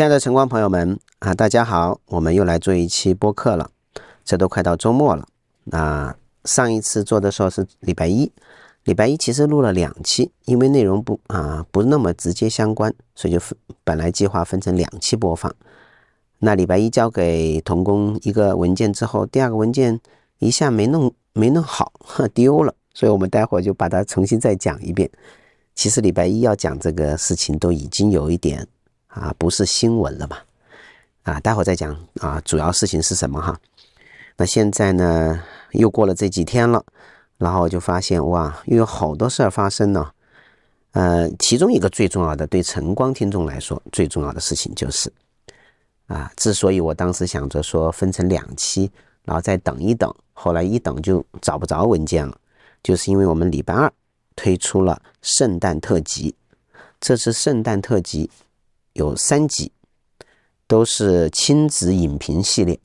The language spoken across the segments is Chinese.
亲爱的晨光朋友们啊，大家好，我们又来做一期播客了。这都快到周末了，那上一次做的时候是礼拜一，礼拜一其实录了两期，因为内容不啊不那么直接相关，所以就分本来计划分成两期播放。那礼拜一交给童工一个文件之后，第二个文件一下没弄没弄好，丢了，所以我们待会儿就把它重新再讲一遍。其实礼拜一要讲这个事情都已经有一点。啊，不是新闻了嘛？啊，待会再讲啊，主要事情是什么哈？那现在呢，又过了这几天了，然后就发现哇，又有好多事儿发生了。呃，其中一个最重要的，对晨光听众来说最重要的事情就是，啊，之所以我当时想着说分成两期，然后再等一等，后来一等就找不着文件了，就是因为我们礼拜二推出了圣诞特辑，这次圣诞特辑。有三集，都是亲子影评系列。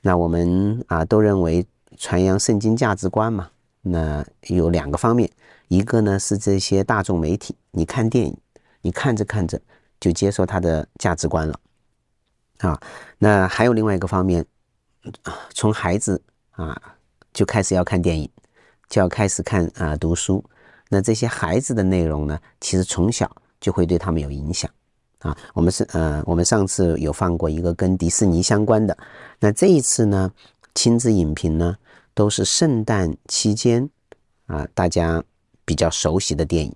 那我们啊都认为传扬圣经价值观嘛，那有两个方面，一个呢是这些大众媒体，你看电影，你看着看着就接受他的价值观了啊。那还有另外一个方面，从孩子啊就开始要看电影，就要开始看啊读书。那这些孩子的内容呢，其实从小就会对他们有影响。啊，我们是呃，我们上次有放过一个跟迪士尼相关的，那这一次呢，亲子影评呢，都是圣诞期间啊，大家比较熟悉的电影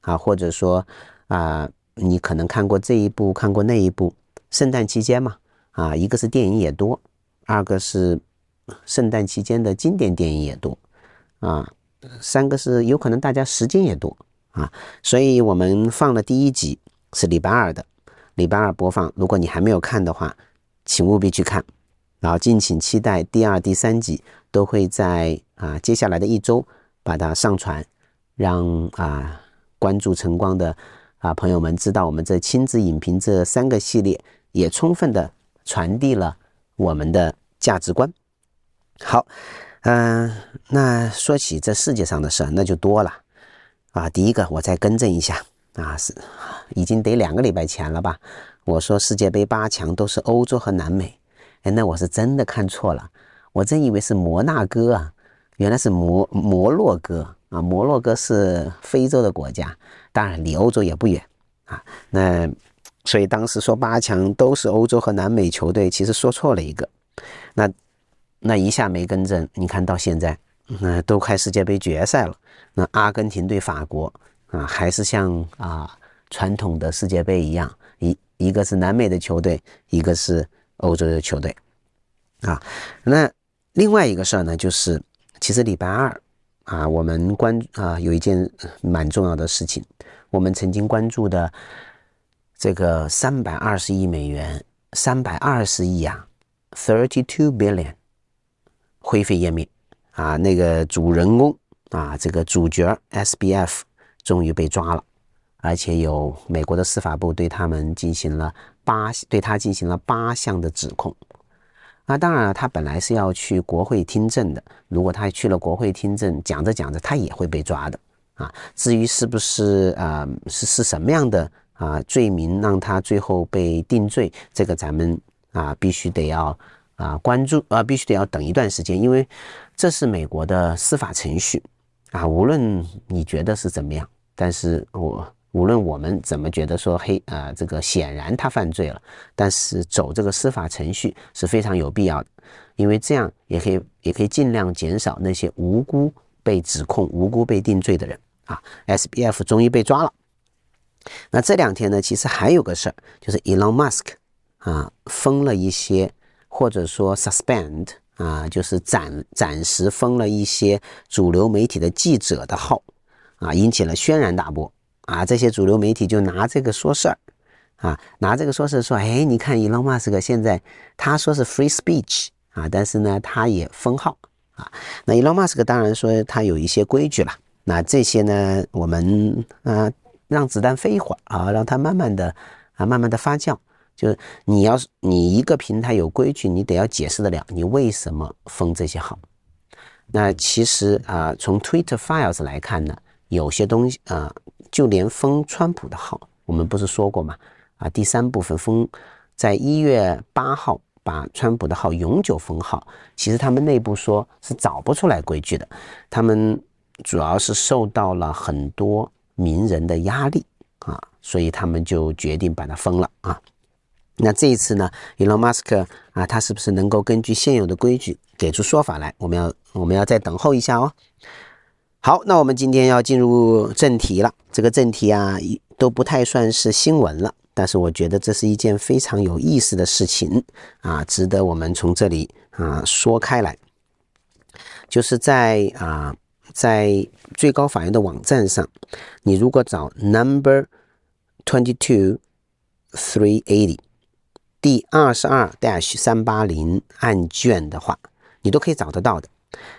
啊，或者说啊，你可能看过这一部，看过那一部，圣诞期间嘛，啊，一个是电影也多，二个是圣诞期间的经典电影也多，啊，三个是有可能大家时间也多啊，所以我们放了第一集。是礼拜二的，礼拜二播放。如果你还没有看的话，请务必去看。然后敬请期待第二、第三集都会在啊接下来的一周把它上传，让啊关注晨光的啊朋友们知道我们这亲子影评这三个系列也充分的传递了我们的价值观。好，嗯，那说起这世界上的事儿那就多了啊。第一个，我再更正一下。啊，是已经得两个礼拜前了吧？我说世界杯八强都是欧洲和南美，哎，那我是真的看错了，我真以为是摩纳哥啊，原来是摩摩洛哥啊，摩洛哥是非洲的国家，当然离欧洲也不远啊。那所以当时说八强都是欧洲和南美球队，其实说错了一个，那那一下没更正，你看到现在，那都快世界杯决赛了，那阿根廷对法国。啊，还是像啊传统的世界杯一样，一一个是南美的球队，一个是欧洲的球队，啊，那另外一个事儿呢，就是其实礼拜二啊，我们关啊有一件蛮重要的事情，我们曾经关注的这个三百二十亿美元，三百二十亿啊，thirty two billion，灰飞烟灭。啊，那个主人公啊，这个主角 S B F。终于被抓了，而且有美国的司法部对他们进行了八对他进行了八项的指控。那当然了，他本来是要去国会听证的。如果他去了国会听证，讲着讲着他也会被抓的啊。至于是不是啊是是什么样的啊罪名让他最后被定罪，这个咱们啊必须得要啊关注啊，必须得要等一段时间，因为这是美国的司法程序啊。无论你觉得是怎么样。但是我无论我们怎么觉得说黑啊，这个显然他犯罪了，但是走这个司法程序是非常有必要的，因为这样也可以也可以尽量减少那些无辜被指控、无辜被定罪的人啊。S B F 终于被抓了。那这两天呢，其实还有个事儿，就是 Elon Musk 啊封了一些，或者说 suspend 啊，就是暂暂时封了一些主流媒体的记者的号。啊，引起了轩然大波啊！这些主流媒体就拿这个说事儿啊，拿这个说事儿说，哎，你看伊隆马斯克现在他说是 free speech 啊，但是呢，他也封号啊。那伊隆马斯克当然说他有一些规矩了，那这些呢，我们啊让子弹飞一会儿啊，让它慢慢的啊慢慢的发酵。就是你要是你一个平台有规矩，你得要解释得了，你为什么封这些号？那其实啊，从 Twitter Files 来看呢。有些东西啊，就连封川普的号，我们不是说过吗？啊，第三部分封在一月八号把川普的号永久封号。其实他们内部说是找不出来规矩的，他们主要是受到了很多名人的压力啊，所以他们就决定把它封了啊。那这一次呢，伊隆马斯克啊，他是不是能够根据现有的规矩给出说法来？我们要我们要再等候一下哦。好，那我们今天要进入正题了。这个正题啊，都不太算是新闻了，但是我觉得这是一件非常有意思的事情啊，值得我们从这里啊说开来。就是在啊，在最高法院的网站上，你如果找 Number Twenty Two Three Eighty。第二十二 dash 三八零案卷的话，你都可以找得到的。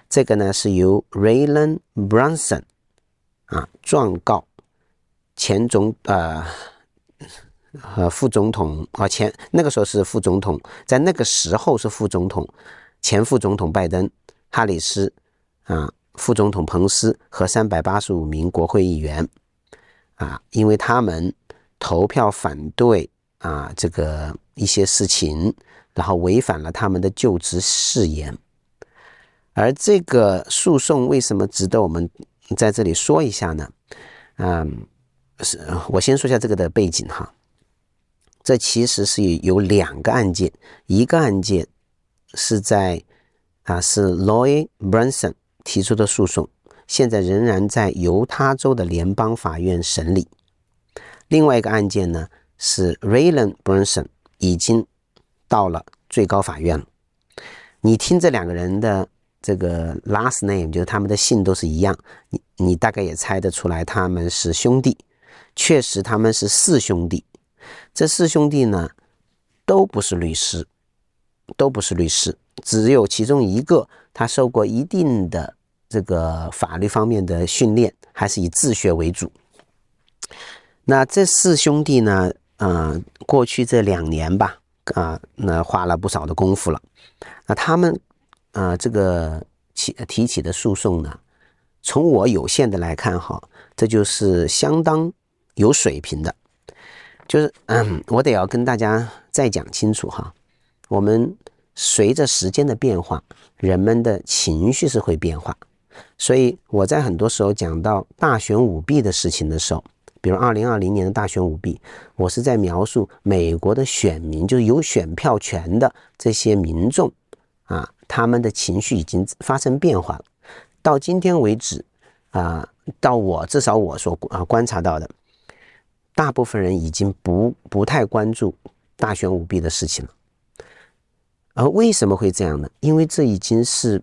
这个呢是由 Raylan Brunson 啊状告前总呃和副总统啊前那个时候是副总统，在那个时候是副总统前副总统拜登、哈里斯啊副总统彭斯和三百八十五名国会议员啊，因为他们投票反对啊这个。一些事情，然后违反了他们的就职誓言，而这个诉讼为什么值得我们在这里说一下呢？嗯，是我先说一下这个的背景哈。这其实是有两个案件，一个案件是在啊是 Loy Branson 提出的诉讼，现在仍然在犹他州的联邦法院审理；另外一个案件呢是 Raylan Brunson。已经到了最高法院了。你听这两个人的这个 last name，就是他们的姓都是一样，你你大概也猜得出来他们是兄弟。确实他们是四兄弟。这四兄弟呢，都不是律师，都不是律师，只有其中一个他受过一定的这个法律方面的训练，还是以自学为主。那这四兄弟呢？嗯，过去这两年吧，啊，那花了不少的功夫了。那他们，啊，这个起提起的诉讼呢，从我有限的来看，哈，这就是相当有水平的。就是，嗯，我得要跟大家再讲清楚哈，我们随着时间的变化，人们的情绪是会变化，所以我在很多时候讲到大选舞弊的事情的时候。比如二零二零年的大选舞弊，我是在描述美国的选民，就是有选票权的这些民众，他们的情绪已经发生变化了。到今天为止啊，到我至少我所啊观察到的，大部分人已经不不太关注大选舞弊的事情了。而为什么会这样呢？因为这已经是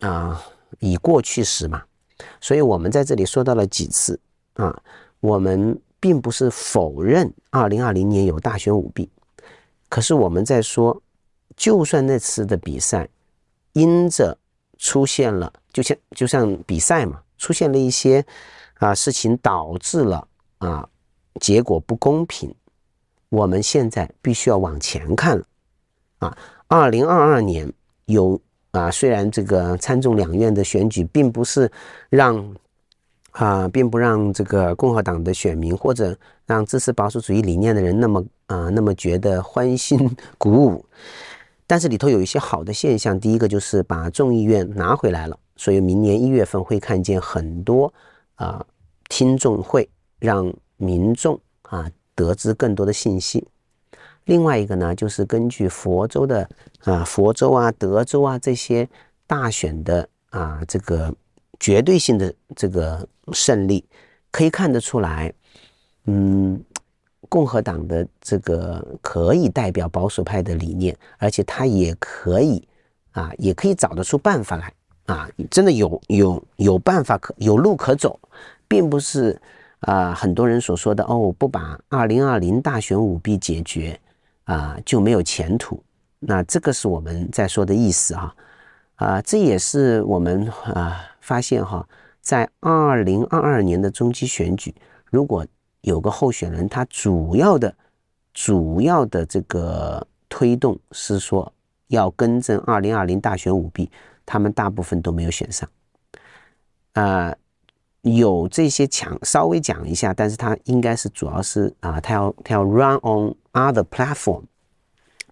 啊已过去时嘛，所以我们在这里说到了几次啊。我们并不是否认二零二零年有大选舞弊，可是我们在说，就算那次的比赛因着出现了，就像就像比赛嘛，出现了一些啊事情，导致了啊结果不公平，我们现在必须要往前看了啊。二零二二年有啊，虽然这个参众两院的选举并不是让。啊，并不让这个共和党的选民或者让支持保守主义理念的人那么啊那么觉得欢欣鼓舞，但是里头有一些好的现象。第一个就是把众议院拿回来了，所以明年一月份会看见很多啊听众会让民众啊得知更多的信息。另外一个呢，就是根据佛州的啊佛州啊德州啊这些大选的啊这个。绝对性的这个胜利，可以看得出来，嗯，共和党的这个可以代表保守派的理念，而且他也可以啊，也可以找得出办法来啊，真的有有有办法可有路可走，并不是啊很多人所说的哦，不把二零二零大选舞弊解决啊就没有前途，那这个是我们在说的意思哈。啊，这也是我们啊发现哈，在二零二二年的中期选举，如果有个候选人，他主要的、主要的这个推动是说要更正二零二零大选舞弊，他们大部分都没有选上。啊，有这些强稍微讲一下，但是它应该是主要是啊，它要它要 run on other platform，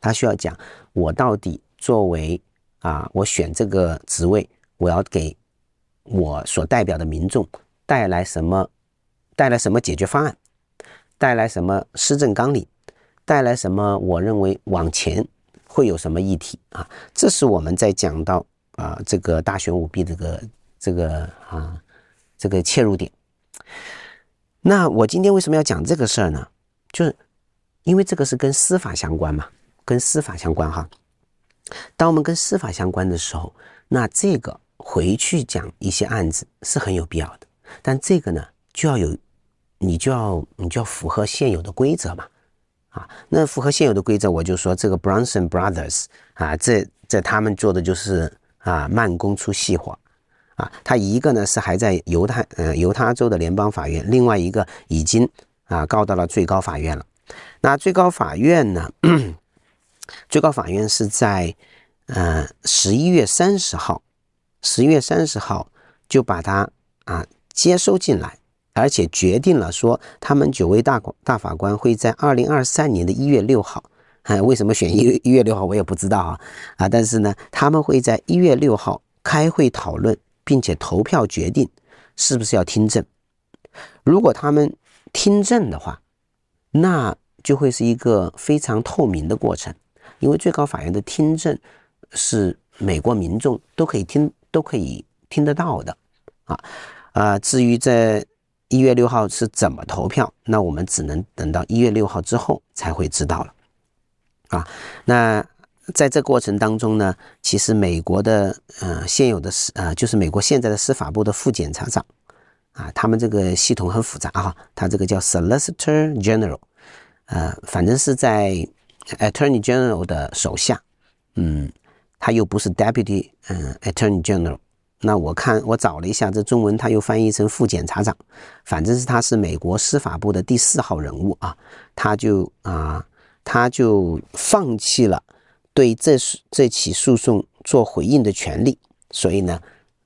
它需要讲我到底作为啊，我选这个职位，我要给我所代表的民众带来什么，带来什么解决方案，带来什么施政纲领，带来什么我认为往前会有什么议题啊？这是我们在讲到啊这个大选舞弊这个这个啊。这个切入点，那我今天为什么要讲这个事儿呢？就是因为这个是跟司法相关嘛，跟司法相关哈。当我们跟司法相关的时候，那这个回去讲一些案子是很有必要的。但这个呢，就要有你就要你就要符合现有的规则嘛，啊，那符合现有的规则，我就说这个 Bronson Brothers 啊，这这他们做的就是啊慢工出细活。啊，他一个呢是还在犹太呃犹他州的联邦法院，另外一个已经啊告到了最高法院了。那最高法院呢，最高法院是在呃十一月三十号，十一月三十号就把他啊接收进来，而且决定了说他们九位大大法官会在二零二三年的一月六号，哎，为什么选一一月六号我也不知道啊啊，但是呢他们会在一月六号开会讨论。并且投票决定是不是要听证。如果他们听证的话，那就会是一个非常透明的过程，因为最高法院的听证是美国民众都可以听、都可以听得到的啊啊。至于在一月六号是怎么投票，那我们只能等到一月六号之后才会知道了啊。那。在这过程当中呢，其实美国的呃现有的司呃就是美国现在的司法部的副检察长啊，他们这个系统很复杂哈，他这个叫 Solicitor General，呃，反正是在 Attorney General 的手下，嗯，他又不是 Deputy 嗯 Attorney General，那我看我找了一下这中文，他又翻译成副检察长，反正是他是美国司法部的第四号人物啊，他就啊他就放弃了。对这这起诉讼做回应的权利，所以呢，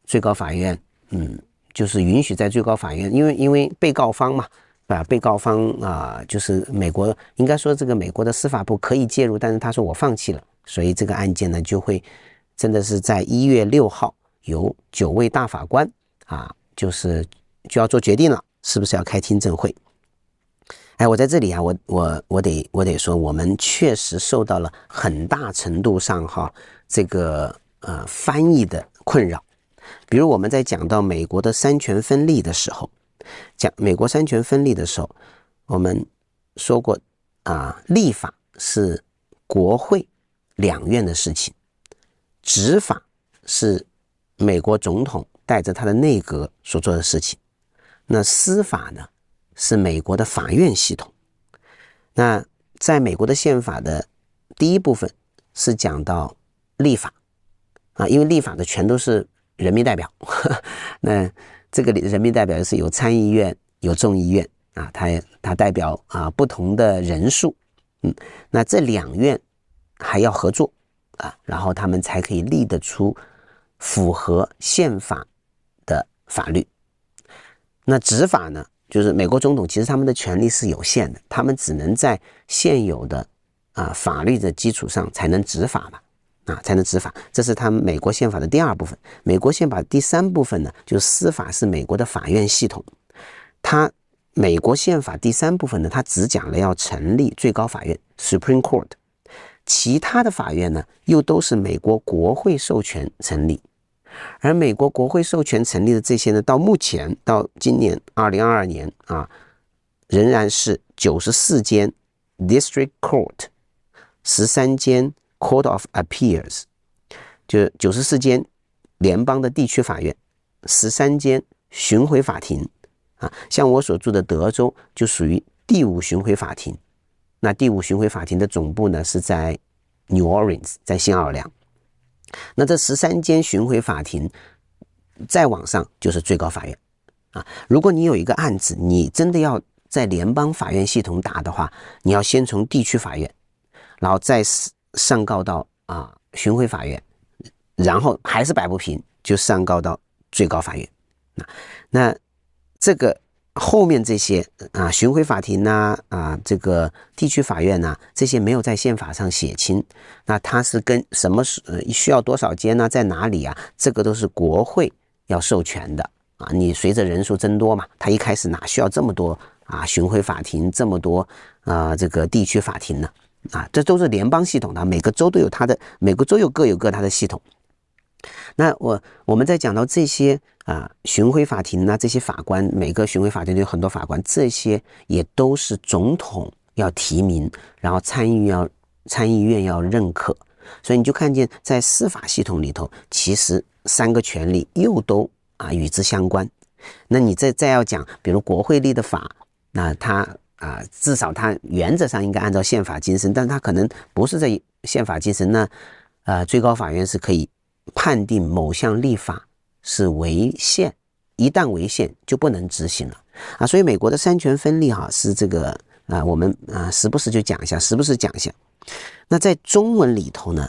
最高法院嗯，就是允许在最高法院，因为因为被告方嘛，啊，被告方啊，就是美国应该说这个美国的司法部可以介入，但是他说我放弃了，所以这个案件呢就会真的是在一月六号由九位大法官啊，就是就要做决定了，是不是要开听证会。哎，我在这里啊，我我我得我得说，我们确实受到了很大程度上哈这个呃翻译的困扰。比如我们在讲到美国的三权分立的时候，讲美国三权分立的时候，我们说过啊，立法是国会两院的事情，执法是美国总统带着他的内阁所做的事情，那司法呢？是美国的法院系统。那在美国的宪法的第一部分是讲到立法啊，因为立法的全都是人民代表。那这个人民代表是有参议院、有众议院啊，他他代表啊不同的人数。嗯，那这两院还要合作啊，然后他们才可以立得出符合宪法的法律。那执法呢？就是美国总统，其实他们的权力是有限的，他们只能在现有的啊法律的基础上才能执法嘛，啊才能执法，这是他们美国宪法的第二部分。美国宪法第三部分呢，就是司法是美国的法院系统。它美国宪法第三部分呢，它只讲了要成立最高法院 （Supreme Court），其他的法院呢，又都是美国国会授权成立。而美国国会授权成立的这些呢，到目前到今年二零二二年啊，仍然是九十四间 District Court，十三间 Court of Appeals，就九十四间联邦的地区法院，十三间巡回法庭啊。像我所住的德州就属于第五巡回法庭，那第五巡回法庭的总部呢是在 New Orleans，在新奥尔良。那这十三间巡回法庭，再往上就是最高法院啊。如果你有一个案子，你真的要在联邦法院系统打的话，你要先从地区法院，然后再上告到啊巡回法院，然后还是摆不平，就上告到最高法院。那那这个后面这些啊，巡回法庭呐，啊，这个地区法院呐，这些没有在宪法上写清，那它是跟什么是需要多少间呢？在哪里啊？这个都是国会要授权的啊。你随着人数增多嘛，他一开始哪需要这么多啊？巡回法庭这么多啊？这个地区法庭呢？啊，这都是联邦系统的，每个州都有它的，每个州有各有各它的系统。那我我们在讲到这些啊，巡回法庭呢，这些法官，每个巡回法庭都有很多法官，这些也都是总统要提名，然后参议要参议院要认可，所以你就看见在司法系统里头，其实三个权利又都啊与之相关。那你再再要讲，比如国会立的法，那它啊至少它原则上应该按照宪法精神，但它可能不是在宪法精神，那呃最高法院是可以。判定某项立法是违宪，一旦违宪就不能执行了啊！所以美国的三权分立哈是这个啊，我们啊时不时就讲一下，时不时讲一下。那在中文里头呢，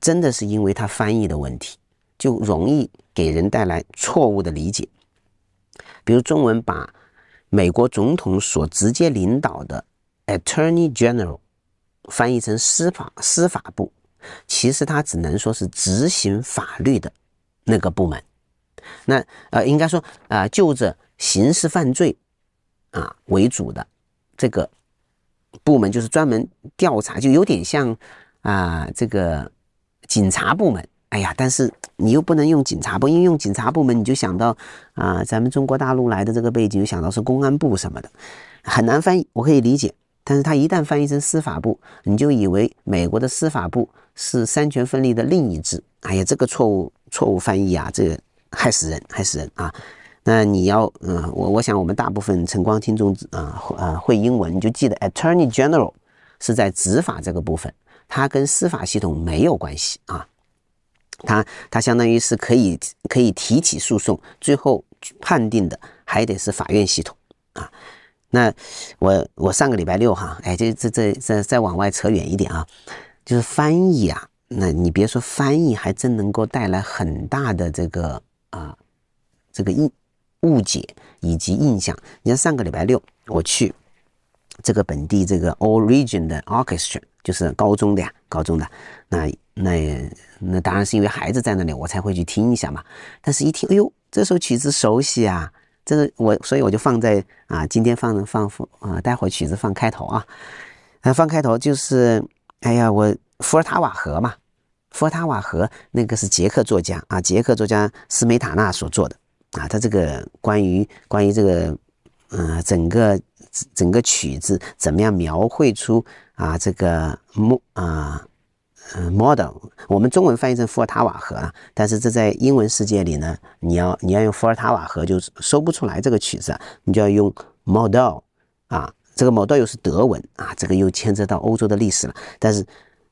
真的是因为它翻译的问题，就容易给人带来错误的理解。比如中文把美国总统所直接领导的 Attorney General 翻译成司法司法部。其实他只能说是执行法律的那个部门，那呃，应该说啊，就着刑事犯罪啊为主的这个部门，就是专门调查，就有点像啊这个警察部门。哎呀，但是你又不能用警察部，因为用警察部门你就想到啊，咱们中国大陆来的这个背景，就想到是公安部什么的，很难翻译。我可以理解。但是它一旦翻译成司法部，你就以为美国的司法部是三权分立的另一支。哎呀，这个错误错误翻译啊，这个害死人，害死人啊！那你要，嗯，我我想我们大部分晨光听众啊，呃，会英文，你就记得 Attorney General 是在执法这个部分，它跟司法系统没有关系啊。它它相当于是可以可以提起诉讼，最后判定的还得是法院系统啊。那我我上个礼拜六哈，哎，这这这再再往外扯远一点啊，就是翻译啊，那你别说翻译，还真能够带来很大的这个啊这个印误解以及印象。你看上个礼拜六我去这个本地这个 Origin 的 Orchestra，就是高中的呀，高中的，那那那当然是因为孩子在那里，我才会去听一下嘛。但是一听，哎呦，这首曲子熟悉啊。这个我，所以我就放在啊，今天放放放啊，待会曲子放开头啊，啊，放开头就是，哎呀，我伏尔塔瓦河嘛，伏尔塔瓦河那个是捷克作家啊，捷克作家斯梅塔纳所做的啊，他这个关于关于这个，嗯，整个整个曲子怎么样描绘出啊这个木啊。嗯，model，我们中文翻译成伏尔塔瓦河啊，但是这在英文世界里呢，你要你要用伏尔塔瓦河就搜不出来这个曲子，你就要用 model 啊，这个 model 又是德文啊，这个又牵扯到欧洲的历史了。但是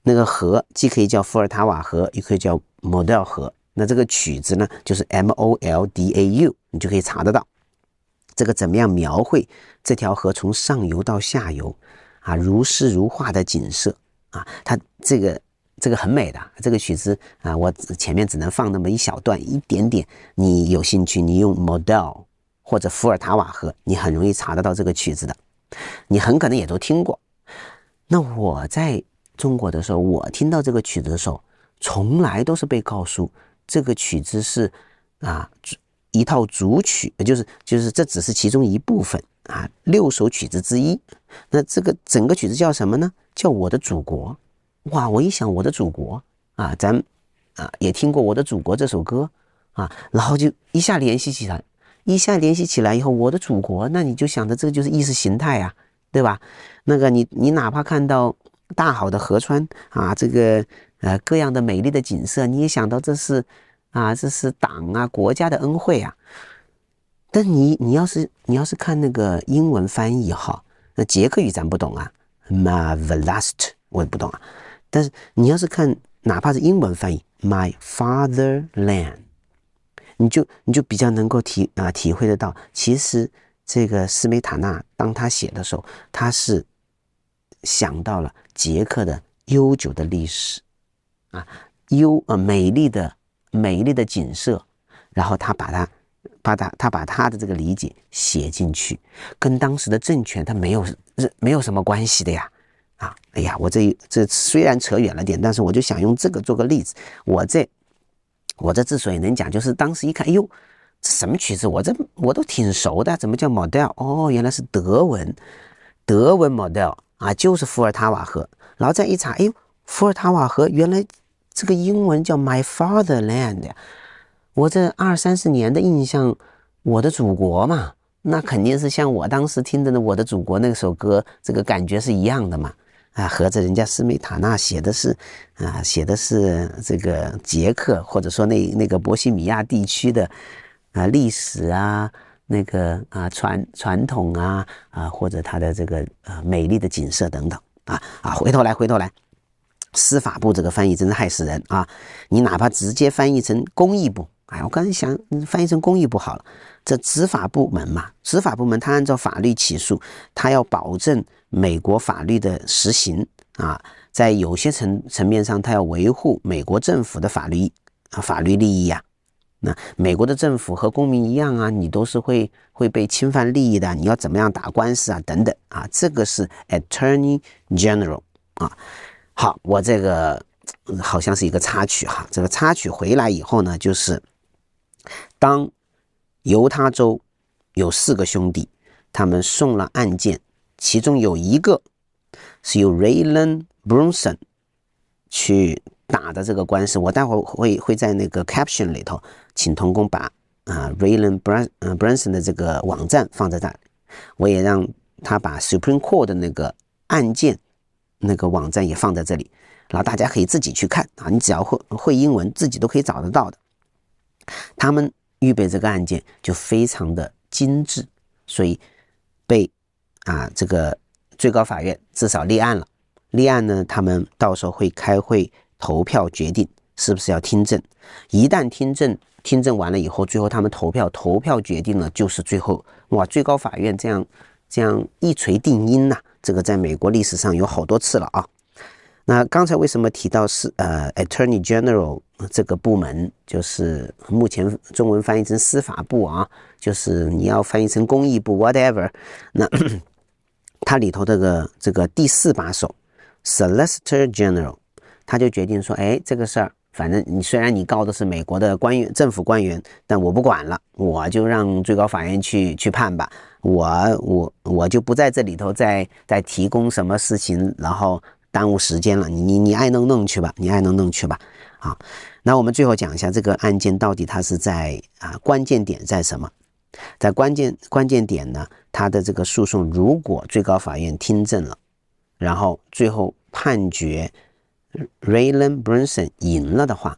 那个河既可以叫伏尔塔瓦河，又可以叫 model 河，那这个曲子呢，就是 M O L D A U，你就可以查得到这个怎么样描绘这条河从上游到下游啊，如诗如画的景色啊，它这个。这个很美的这个曲子啊，我前面只能放那么一小段，一点点。你有兴趣，你用 model 或者伏尔塔瓦河，你很容易查得到这个曲子的。你很可能也都听过。那我在中国的时候，我听到这个曲子的时候，从来都是被告诉这个曲子是啊一套主曲，就是就是这只是其中一部分啊，六首曲子之一。那这个整个曲子叫什么呢？叫我的祖国。哇！我一想我的祖国啊，咱啊也听过《我的祖国》这首歌啊，然后就一下联系起来，一下联系起来以后，我的祖国，那你就想着这个就是意识形态呀，对吧？那个你你哪怕看到大好的河川啊，这个呃各样的美丽的景色，你也想到这是啊这是党啊国家的恩惠啊。但你你要是你要是看那个英文翻译哈，那捷克语咱不懂啊，marvelous，我也不懂啊。但是你要是看，哪怕是英文翻译，My Fatherland，你就你就比较能够体啊体会得到，其实这个斯梅塔纳当他写的时候，他是想到了捷克的悠久的历史啊，优呃美丽的美丽的景色，然后他把它。把他他把他的这个理解写进去，跟当时的政权他没有没有什么关系的呀。啊，哎呀，我这这虽然扯远了点，但是我就想用这个做个例子。我这我这之所以能讲，就是当时一看，哎呦，这什么曲子？我这我都挺熟的，怎么叫 model？哦，原来是德文，德文 model 啊，就是伏尔塔瓦河。然后再一查，哎呦，伏尔塔瓦河原来这个英文叫 My Fatherland。我这二三十年的印象，我的祖国嘛，那肯定是像我当时听的那《我的祖国》那首歌，这个感觉是一样的嘛。啊，合着人家斯美塔纳写的是，啊，写的是这个捷克或者说那那个波西米亚地区的啊历史啊，那个啊传传统啊啊，或者它的这个呃美丽的景色等等啊啊，回头来回头来，司法部这个翻译真是害死人啊！你哪怕直接翻译成公益部，哎，我刚才想翻译成公益部好了，这执法部门嘛，执法部门他按照法律起诉，他要保证。美国法律的实行啊，在有些层层面上，他要维护美国政府的法律啊法律利益呀。那美国的政府和公民一样啊，你都是会会被侵犯利益的。你要怎么样打官司啊？等等啊，这个是 Attorney General 啊。好，我这个好像是一个插曲哈。这个插曲回来以后呢，就是当犹他州有四个兄弟，他们送了案件。其中有一个是由 Raylan Brunson 去打的这个官司，我待会儿会会在那个 caption 里头，请童工把啊 Raylan Brun 嗯 Brunson 的这个网站放在这里，我也让他把 Supreme Court 的那个案件那个网站也放在这里，然后大家可以自己去看啊，你只要会会英文，自己都可以找得到的。他们预备这个案件就非常的精致，所以被。啊，这个最高法院至少立案了，立案呢，他们到时候会开会投票决定是不是要听证。一旦听证，听证完了以后，最后他们投票，投票决定了就是最后哇，最高法院这样这样一锤定音呐。这个在美国历史上有好多次了啊。那刚才为什么提到是呃，Attorney General 这个部门，就是目前中文翻译成司法部啊，就是你要翻译成公益部 whatever，那。他里头这个这个第四把手，Solicitor General，他就决定说，哎，这个事儿，反正你虽然你告的是美国的官员、政府官员，但我不管了，我就让最高法院去去判吧，我我我就不在这里头再再提供什么事情，然后耽误时间了，你你你爱弄弄去吧，你爱弄弄去吧，啊，那我们最后讲一下这个案件到底它是在啊关键点在什么？在关键关键点呢，他的这个诉讼如果最高法院听证了，然后最后判决 Raylan Brunson 赢了的话，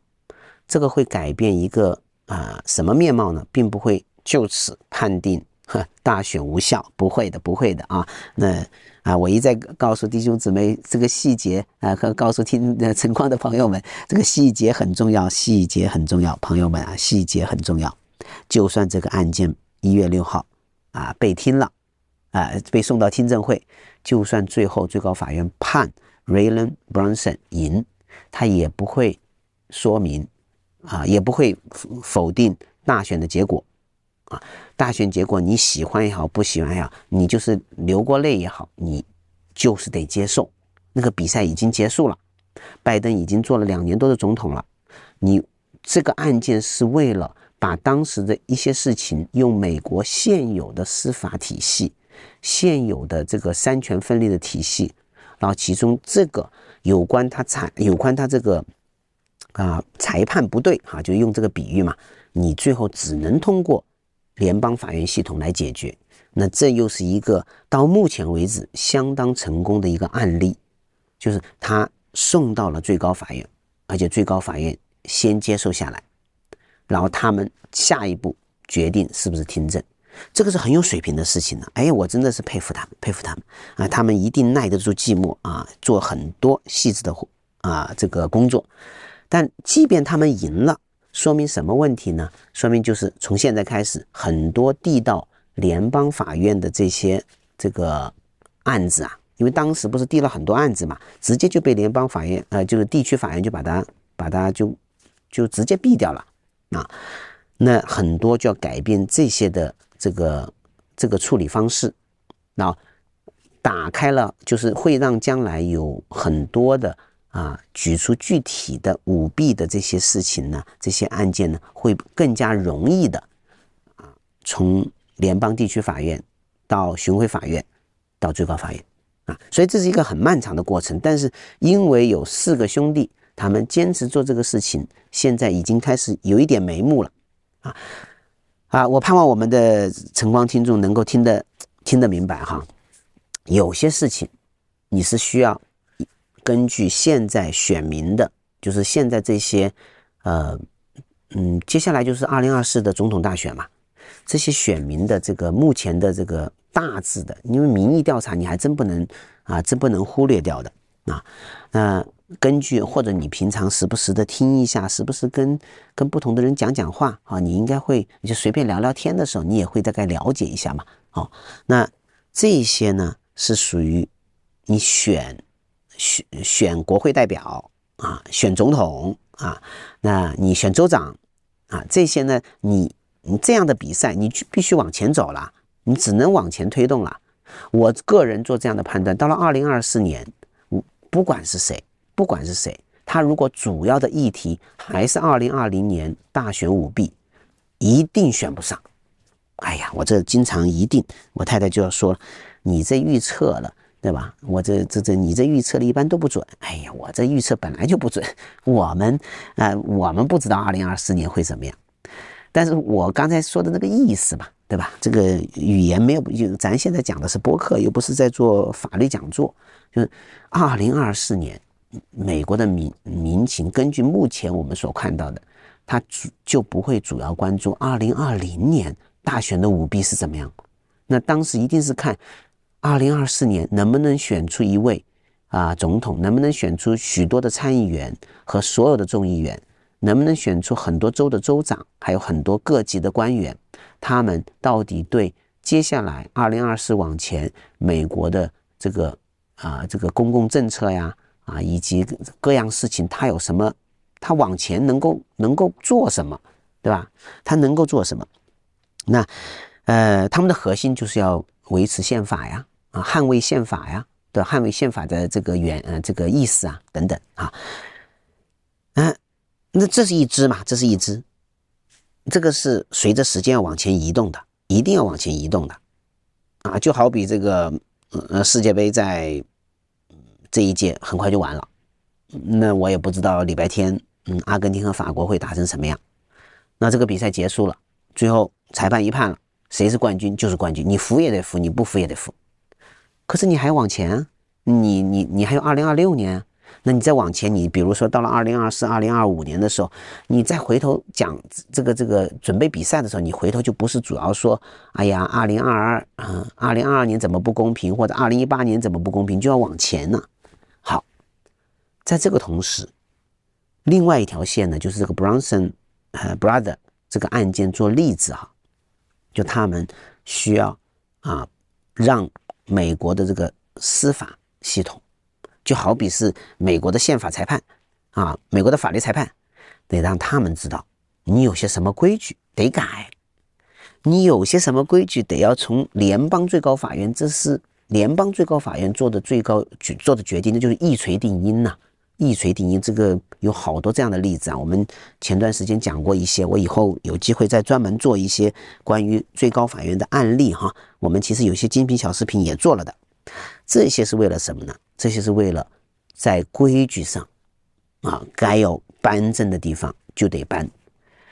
这个会改变一个啊什么面貌呢？并不会就此判定呵大选无效，不会的，不会的啊。那啊，我一再告诉弟兄姊妹这个细节啊，和告诉听情况的朋友们，这个细节很重要，细节很重要，朋友们啊，细节很重要。就算这个案件一月六号啊被听了，啊被送到听证会，就算最后最高法院判 Raylan Brunson 赢，他也不会说明啊，也不会否定大选的结果啊。大选结果你喜欢也好，不喜欢也好，你就是流过泪也好，你就是得接受。那个比赛已经结束了，拜登已经做了两年多的总统了，你这个案件是为了。把当时的一些事情用美国现有的司法体系、现有的这个三权分立的体系，然后其中这个有关他裁、有关他这个啊裁判不对哈，就用这个比喻嘛，你最后只能通过联邦法院系统来解决。那这又是一个到目前为止相当成功的一个案例，就是他送到了最高法院，而且最高法院先接受下来。然后他们下一步决定是不是听证，这个是很有水平的事情呢。哎，我真的是佩服他们，佩服他们啊！他们一定耐得住寂寞啊，做很多细致的啊这个工作。但即便他们赢了，说明什么问题呢？说明就是从现在开始，很多递到联邦法院的这些这个案子啊，因为当时不是递了很多案子嘛，直接就被联邦法院呃，就是地区法院就把它把它就就直接毙掉了。啊，那很多就要改变这些的这个这个处理方式，那打开了就是会让将来有很多的啊举出具体的舞弊的这些事情呢，这些案件呢会更加容易的啊从联邦地区法院到巡回法院到最高法院啊，所以这是一个很漫长的过程。但是因为有四个兄弟，他们坚持做这个事情，现在已经开始有一点眉目了。啊啊！我盼望我们的晨光听众能够听得听得明白哈。有些事情你是需要根据现在选民的，就是现在这些呃嗯，接下来就是二零二四的总统大选嘛，这些选民的这个目前的这个大致的，因为民意调查你还真不能啊，真不能忽略掉的啊。那根据或者你平常时不时的听一下，时不时跟跟不同的人讲讲话啊，你应该会就随便聊聊天的时候，你也会大概了解一下嘛。哦，那这些呢是属于你选选选国会代表啊，选总统啊，那你选州长啊，这些呢，你你这样的比赛，你就必须往前走了，你只能往前推动了。我个人做这样的判断，到了二零二四年，不管是谁。不管是谁，他如果主要的议题还是二零二零年大选舞弊，一定选不上。哎呀，我这经常一定，我太太就要说了，你这预测了，对吧？我这这这，你这预测的一般都不准。哎呀，我这预测本来就不准。我们啊，我们不知道二零二四年会怎么样。但是我刚才说的那个意思吧，对吧？这个语言没有，就咱现在讲的是播客，又不是在做法律讲座，就是二零二四年。美国的民民情，根据目前我们所看到的，他主就不会主要关注二零二零年大选的舞弊是怎么样。那当时一定是看二零二四年能不能选出一位啊总统，能不能选出许多的参议员和所有的众议员，能不能选出很多州的州长，还有很多各级的官员，他们到底对接下来二零二四往前美国的这个啊这个公共政策呀？啊，以及各样事情，他有什么？他往前能够能够做什么，对吧？他能够做什么？那呃，他们的核心就是要维持宪法呀，啊，捍卫宪法呀，对，捍卫宪法的这个原呃这个意思啊，等等啊。嗯，那这是一支嘛？这是一支，这个是随着时间要往前移动的，一定要往前移动的啊！就好比这个呃世界杯在。这一届很快就完了，那我也不知道礼拜天，嗯，阿根廷和法国会打成什么样。那这个比赛结束了，最后裁判一判了，谁是冠军就是冠军，你服也得服，你不服也得服。可是你还往前，你你你还有二零二六年，那你再往前，你比如说到了二零二四、二零二五年的时候，你再回头讲这个这个准备比赛的时候，你回头就不是主要说，哎呀，二零二二，嗯，二零二二年怎么不公平，或者二零一八年怎么不公平，就要往前呢。好在这个同时，另外一条线呢，就是这个 Bronson 呃 brother 这个案件做例子哈，就他们需要啊，让美国的这个司法系统，就好比是美国的宪法裁判啊，美国的法律裁判，得让他们知道你有些什么规矩得改，你有些什么规矩得要从联邦最高法院，这是联邦最高法院做的最高决做的决定，那就是一锤定音呐。一锤定音，这个有好多这样的例子啊。我们前段时间讲过一些，我以后有机会再专门做一些关于最高法院的案例哈。我们其实有些精品小视频也做了的，这些是为了什么呢？这些是为了在规矩上啊，该有颁证的地方就得颁，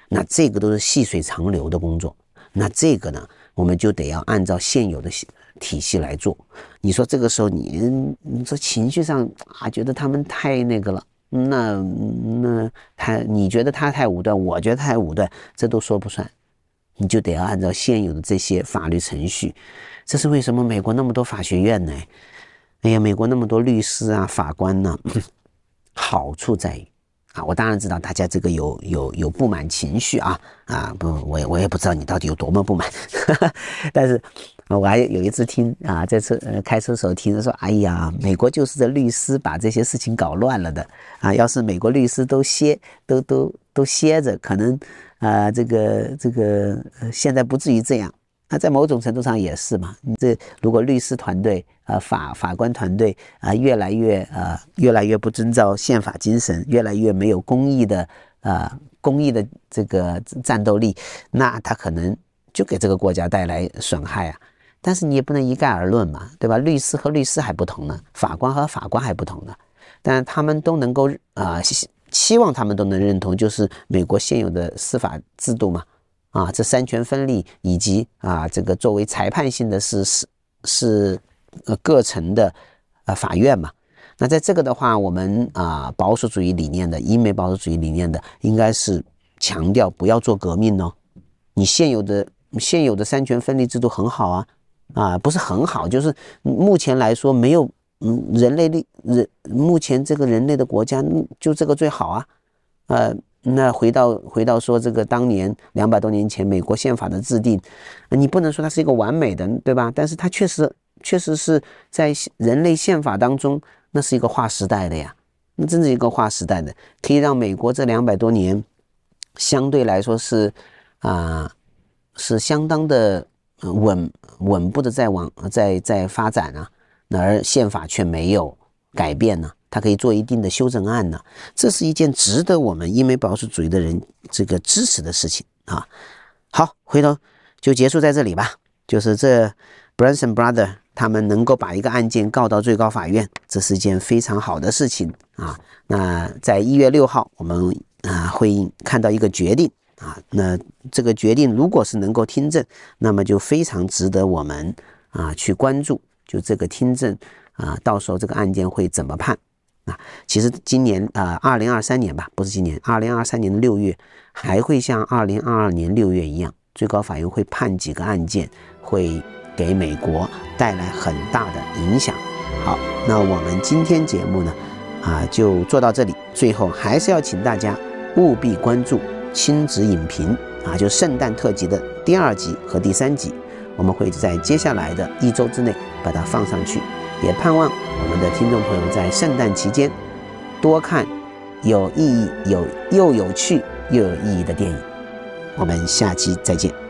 那这个都是细水长流的工作。那这个呢，我们就得要按照现有的。体系来做，你说这个时候你你说情绪上啊，觉得他们太那个了，那那他你觉得他太武断，我觉得太武断，这都说不算，你就得要按照现有的这些法律程序。这是为什么美国那么多法学院呢？哎呀，美国那么多律师啊、法官呢？好处在于我当然知道大家这个有有有不满情绪啊啊不，我我也不知道你到底有多么不满，但是。我还有一次听啊，在车呃开车时候听说，哎呀，美国就是这律师把这些事情搞乱了的啊！要是美国律师都歇都都都歇着，可能啊，这个这个现在不至于这样。那在某种程度上也是嘛。你这如果律师团队啊、法法官团队啊，越来越啊，越来越不遵照宪法精神，越来越没有公益的啊，公益的这个战斗力，那他可能就给这个国家带来损害啊。但是你也不能一概而论嘛，对吧？律师和律师还不同呢，法官和法官还不同呢。但他们都能够啊，希望他们都能认同，就是美国现有的司法制度嘛。啊，这三权分立以及啊，这个作为裁判性的是是是呃各层的呃法院嘛。那在这个的话，我们啊保守主义理念的英美保守主义理念的，应该是强调不要做革命哦。你现有的现有的三权分立制度很好啊，啊不是很好，就是目前来说没有嗯人类的人目前这个人类的国家就这个最好啊，呃。那回到回到说这个当年两百多年前美国宪法的制定，你不能说它是一个完美的，对吧？但是它确实确实是在人类宪法当中，那是一个划时代的呀，那真是一个划时代的，可以让美国这两百多年相对来说是啊是相当的稳稳步的在往在在发展啊，而宪法却没有改变呢。它可以做一定的修正案呢，这是一件值得我们英美保守主义的人这个支持的事情啊。好，回头就结束在这里吧。就是这 Branson Brother 他们能够把一个案件告到最高法院，这是一件非常好的事情啊。那在一月六号，我们啊会看到一个决定啊。那这个决定如果是能够听证，那么就非常值得我们啊去关注。就这个听证啊，到时候这个案件会怎么判？啊，其实今年啊，二零二三年吧，不是今年，二零二三年的六月，还会像二零二二年六月一样，最高法院会判几个案件，会给美国带来很大的影响。好，那我们今天节目呢，啊，就做到这里。最后还是要请大家务必关注亲子影评啊，就圣诞特辑的第二集和第三集，我们会在接下来的一周之内把它放上去。也盼望我们的听众朋友在圣诞期间多看有意义、有又有趣又有意义的电影。我们下期再见。